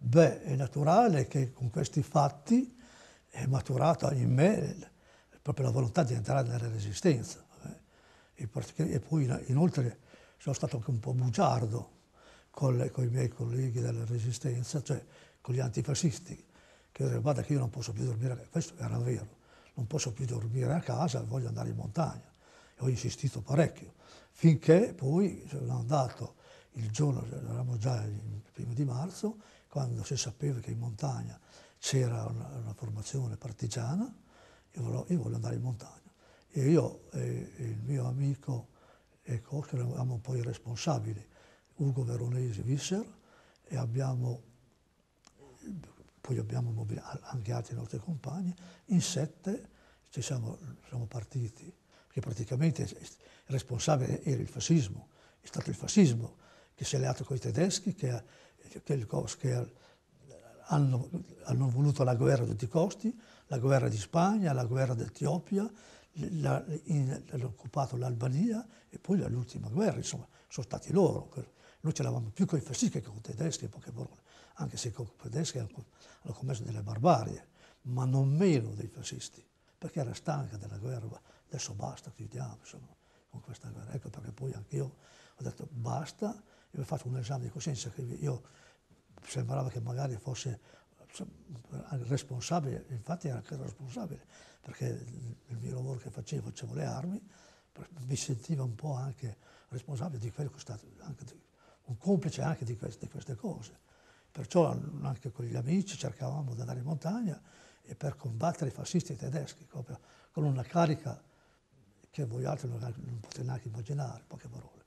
Beh, è naturale che con questi fatti è maturata in me proprio la volontà di entrare nella resistenza. E, poi inoltre sono stato anche un po' bugiardo con, con i miei colleghi della resistenza, cioè con gli antifascisti, che io guarda che io non posso più dormire, a casa, questo era vero, non posso più dormire a casa, voglio andare in montagna. E ho insistito parecchio, finché poi sono andato il giorno, eravamo già il primo di marzo, quando si sapeva che in montagna c'era una, una, formazione partigiana, io volevo, io volevo, andare in montagna. E io e, il mio amico e Koch eravamo poi i responsabili, Ugo Veronesi Visser, e abbiamo, poi abbiamo anche altri nostri compagni, in sette ci siamo, siamo partiti, perché praticamente il responsabile era il fascismo, è stato il fascismo che si è alleato con i tedeschi, che, il, che hanno, hanno, voluto la guerra a tutti i costi, la guerra di Spagna, la guerra d'Etiopia, hanno occupato l'Albania e poi l'ultima guerra, insomma, sono stati loro. Noi ce l'avevamo più con i fascisti che con i tedeschi, poche parole, anche se con i tedeschi hanno commesso delle barbarie, ma non meno dei fascisti, perché era stanca della guerra, adesso basta, chiudiamo, insomma, con questa guerra. Ecco perché poi anche io ho detto basta, io ho fatto un esame di coscienza che io sembrava che magari fosse responsabile, infatti era anche responsabile, perché il mio lavoro che facevo, facevo le armi, mi sentiva un po' anche responsabile di quello che è stato, anche un complice anche di queste, di queste cose. Perciò anche con gli amici cercavamo di andare in montagna e per combattere i fascisti tedeschi, proprio con una carica che voi altri non, non potete neanche immaginare, poche parole.